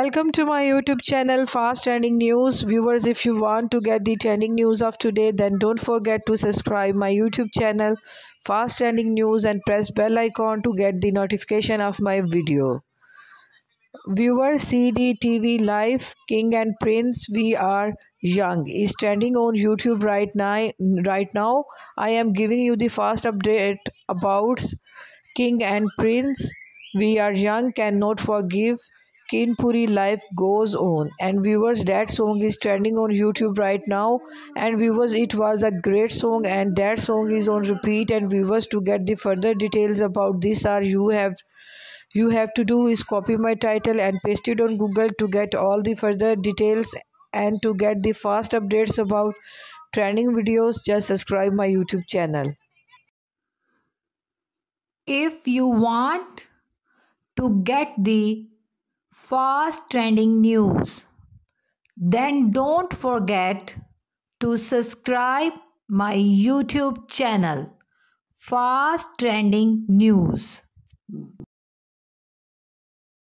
Welcome to my YouTube channel Fast Trending News. Viewers, if you want to get the trending news of today, then don't forget to subscribe my YouTube channel Fast Trending News and press bell icon to get the notification of my video. Viewer CDTV Live King and Prince We Are Young is trending on YouTube right now. Right now, I am giving you the fast update about King and Prince. We Are Young cannot forgive. Kinpuri life goes on. And viewers that song is trending on youtube right now. And viewers it was a great song and that song is on repeat. And viewers to get the further details about this are you have you have to do is copy my title and paste it on google to get all the further details and to get the fast updates about trending videos just subscribe my youtube channel if you want to get the fast trending news. Then don't forget to subscribe my YouTube channel Fast Trending News.